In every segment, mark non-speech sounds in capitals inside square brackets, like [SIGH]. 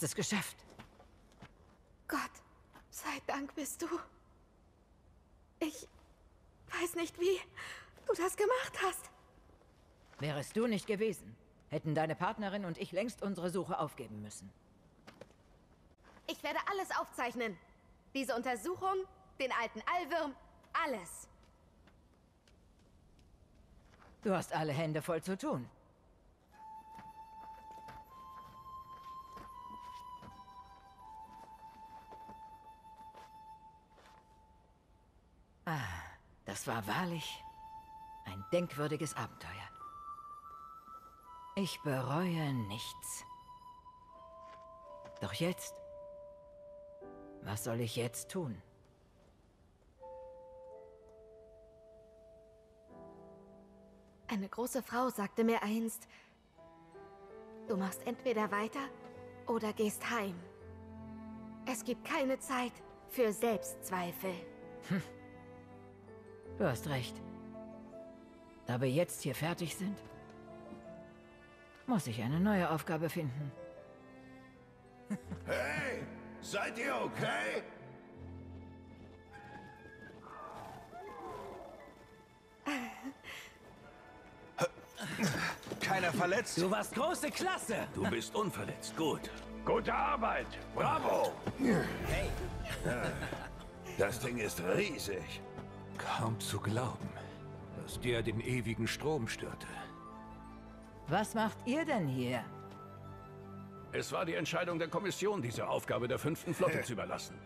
hast es geschafft. Gott, sei Dank bist du. Ich weiß nicht, wie du das gemacht hast. Wärest du nicht gewesen, hätten deine Partnerin und ich längst unsere Suche aufgeben müssen. Ich werde alles aufzeichnen. Diese Untersuchung, den alten Allwirm, alles. Du hast alle Hände voll zu tun. Das war wahrlich ein denkwürdiges Abenteuer. Ich bereue nichts. Doch jetzt? Was soll ich jetzt tun? Eine große Frau sagte mir einst, du machst entweder weiter oder gehst heim. Es gibt keine Zeit für Selbstzweifel. Hm. Du hast recht. Da wir jetzt hier fertig sind, muss ich eine neue Aufgabe finden. Hey, seid ihr okay? Keiner verletzt? Du warst große Klasse. Du bist unverletzt. Gut. Gute Arbeit. Bravo. Hey. Das Ding ist riesig. Kaum zu glauben, dass der den ewigen Strom störte. Was macht ihr denn hier? Es war die Entscheidung der Kommission, diese Aufgabe der fünften Flotte zu überlassen.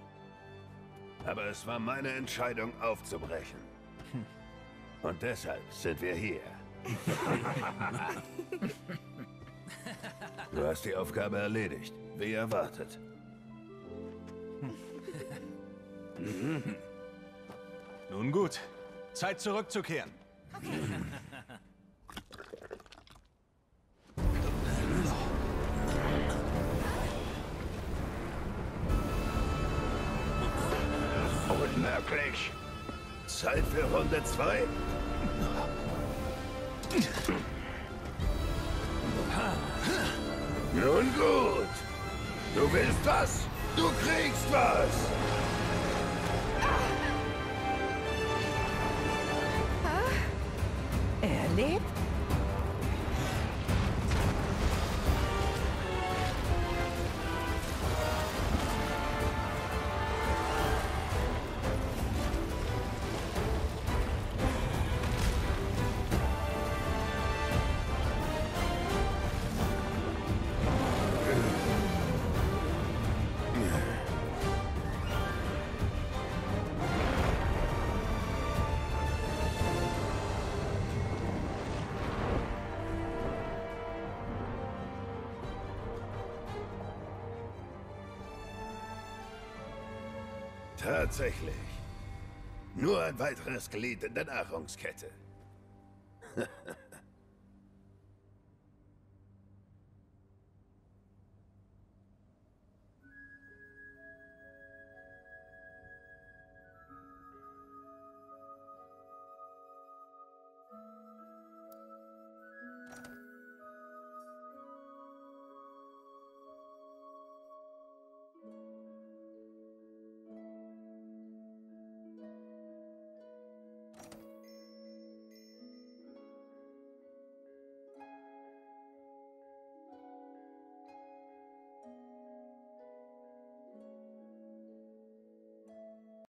Aber es war meine Entscheidung aufzubrechen. Und deshalb sind wir hier. [LAUGHS] du hast die Aufgabe erledigt, wie erwartet. [LAUGHS] Nun gut, Zeit zurückzukehren. Unmöglich. Zeit für Runde 2? Nun gut. Du willst was? Du kriegst was. Er Tatsächlich. Nur ein weiteres Glied in der Nahrungskette. [LAUGHS]